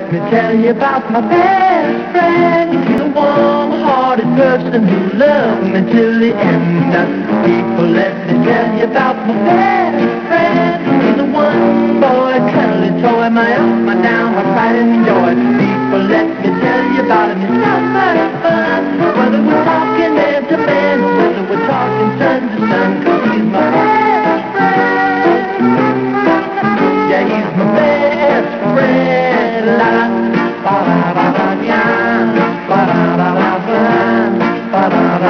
let me tell you about my best friend. He's a warm-hearted person who loved me till the end. People, let me tell you about my best friend. He's the one boy, cuddly toy, my up, my down, my pride and joy. People, let me tell you about him. I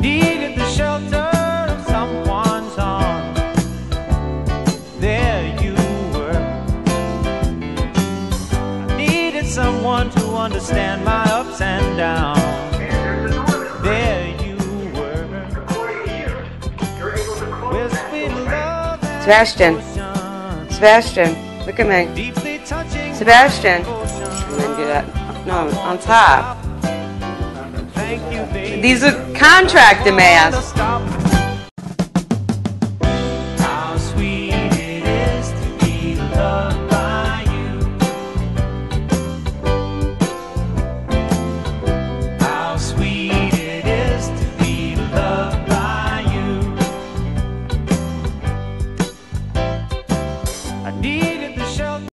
needed the shelter someone to understand my ups and downs. There you were. With sweet love and Sebastian. Sebastian, look at me. Sebastian. And then do that. No, on top. Thank you, baby. These are contract demands.